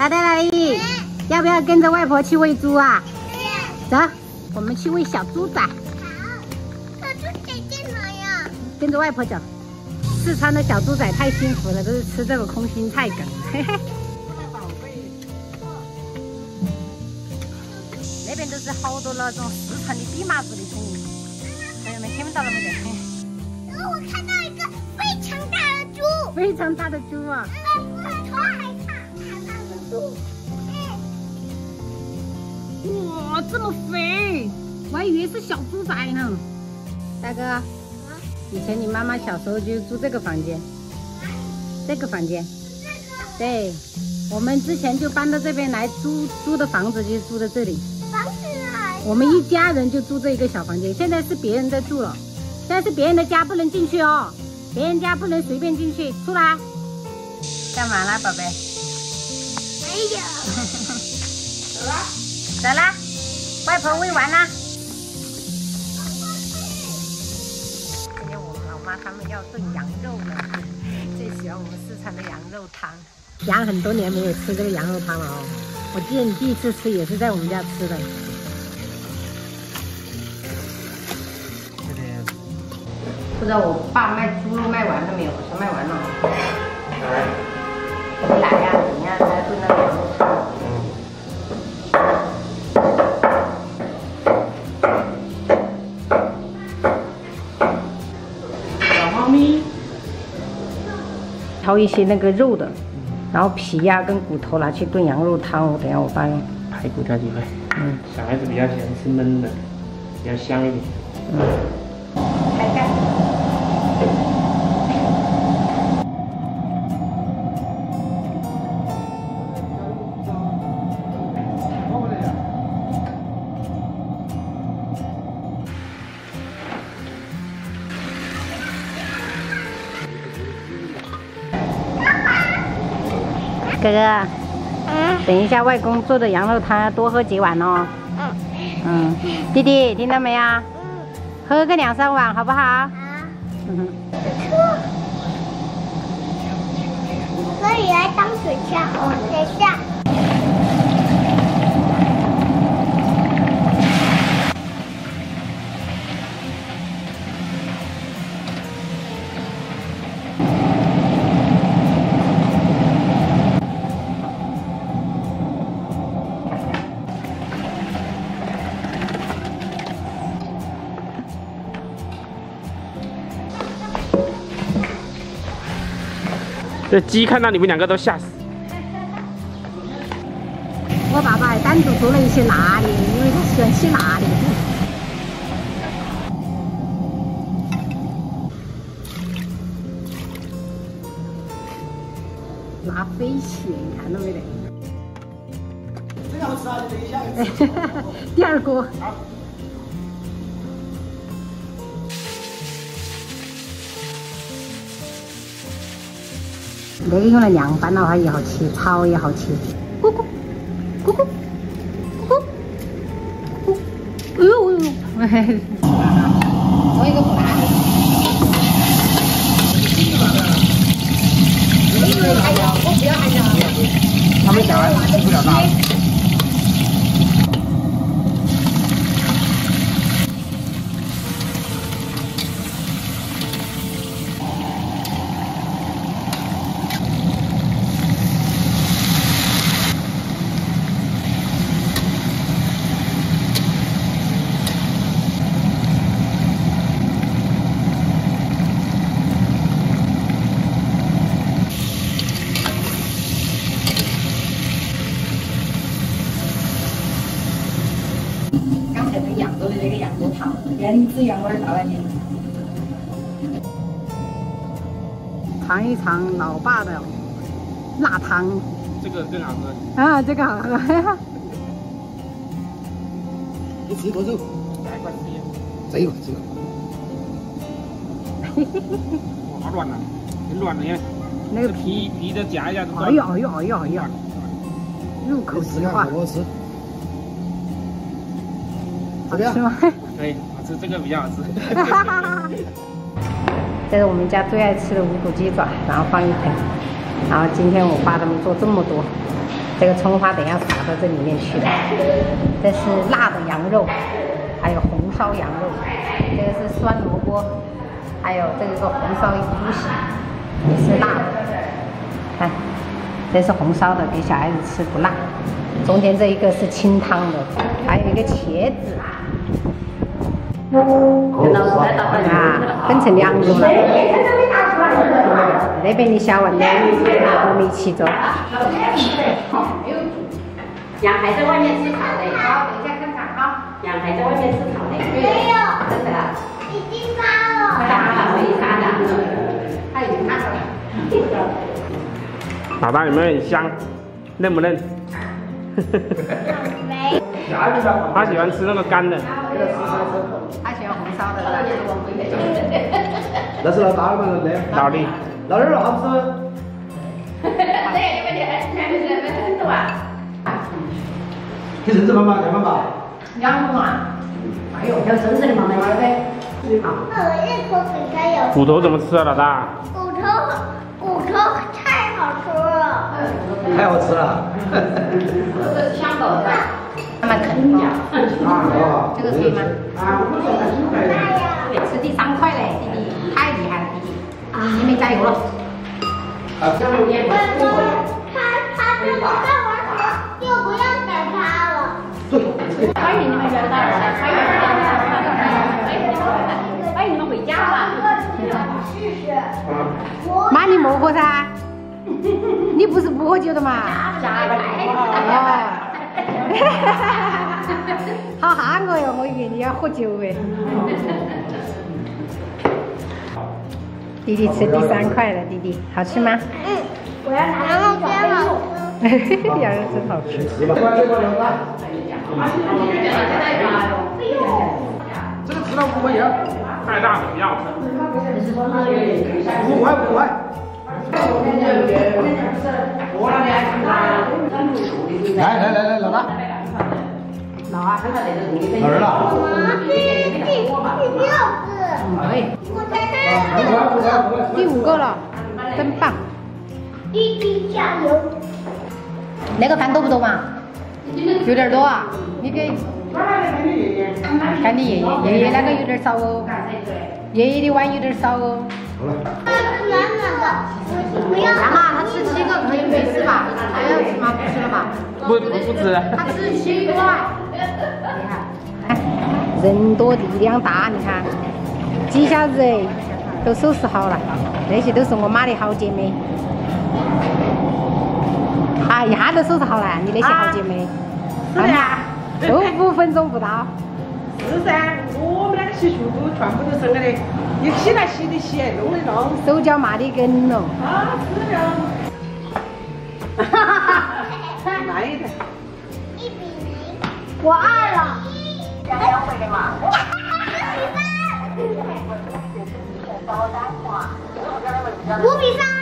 来来来，要不要跟着外婆去喂猪啊？走，我们去喂小猪仔。好小猪仔在哪呀？跟着外婆走。四川的小猪仔太幸福了，都是吃这个空心菜梗。嘿嘿。那边都是好多那种四川的地麻子的声音，朋友们听不到了没得？然后我看到一个非常大的猪，非常大的猪啊！哇，这么肥，我还以为是小猪仔呢。大哥，以前你妈妈小时候就住这个房间，这个房间，对，我们之前就搬到这边来租租的房子，就住在这里。房子啊！我们一家人就住这一个小房间，现在是别人在住了，现在是别人的家，不能进去哦，别人家不能随便进去，出来。干嘛啦，宝贝？没有。走了，走了，外婆喂完了。今天我们老妈他们要炖羊肉了，最喜欢我们四川的羊肉汤。羊很多年没有吃这个羊肉汤了哦，我记得你第一次吃也是在我们家吃的。不知道我爸卖猪肉卖完了没有？好像卖完了。来挑一些那个肉的，然后皮呀、跟骨头拿去炖羊肉汤。我等下我爸用。排骨挑几块。嗯小孩子比较喜欢吃焖的，比较香一点。嗯。哥哥，等一下外公做的羊肉汤要多喝几碗哦。嗯，弟弟听到没有？喝个两三碗好不好？好，嗯哼，可以来当水枪哦，等一下。这鸡看到你们两个都吓死。我爸爸还单独做了一些辣的，因为他喜欢吃辣的。辣飞起，你看到没得？这好吃啊！等一下。第二锅。那个用来凉拌的话也好吃，炒也好吃。咕咕咕咕咕咕，哎呦哎呦！我一个不辣的。哎呀，我不要哎呀！他们小孩子吃不了辣。这个羊肉汤，原汁原味到了你。尝一尝老爸的辣汤这个更好喝。啊，这个好喝。你吃一口肉，来一块鸡。这个这个。哇，好软呐，很软的呀。那个皮皮的夹一下哎呦哎呦哎呦哎呦，入口即化好，好吃？好怎么样吃吗？可以，好吃，这个比较好吃。这是我们家最爱吃的无骨鸡爪，然后放一盆，然后今天我爸他们做这么多，这个葱花等下撒到这里面去的。这是辣的羊肉，还有红烧羊肉，这个是酸萝卜，还有这个是红烧猪血，也是辣的。看，这是红烧的，给小孩子吃不辣。中间这一个是清汤的，还有一个茄子。啊，分成两个嘛。那边的小文呢，我们一起走。羊还在外面吃草嘞，好，等一下看看哈。羊还在外面吃草嘞。没有，真的啦。已经杀了。杀了，没杀的。他已经看到了。老大有没有很香？嫩不嫩？没。他喜欢吃那个干的。他喜欢红烧的。那是老大吗？老李。老二老不是？给绳子妈妈，给妈妈。两个嘛。哎呦，要真正的妈妈要呗。好。呃，一口饼干有。骨头怎么吃啊，老大？骨头，骨头太好吃了。太好吃了。这个是香口的，慢慢啃掉。啊，这个可以吗？啊，我说的是大呀。吃第三块嘞，弟弟，太厉害了，弟弟。啊，你们加油了。他他这试试。妈，你莫喝噻。你不是不喝酒的嘛？哦。好喊我哟，我以为你要喝酒哎。弟弟吃第三块了，弟弟好吃吗？嗯，我要拿羊肉真好吃。羊肉真好吃。这个吃了五块钱。太大了，不要。五块五块。来来来来，老大。老啊，看到那个东西。老二了。第第第六个。哎。我才看。第五个了，真棒。弟弟加油。那个饭多不多嘛？有点多啊，你给。看你爷爷，爷爷那个有点少哦。爷爷的碗有点少哦。好了。暖暖的，不要。妈妈，他吃七个可以没事吧？还要吃吗？不吃了吧？不不不吃。他吃七个。厉害。人多力量大，你看，几下子，都收拾好了。那些都是我妈的好姐妹。啊，一下都收拾好了，你那些好姐妹。是的呀。都五分钟不到。是噻，我们那个洗漱都全部都是那个的，你洗来洗的洗，弄的弄。手脚麻的跟了。啊，是的。哈哈哈！慢一点。一比零，我二了。加两回的嘛。五比三。五比三。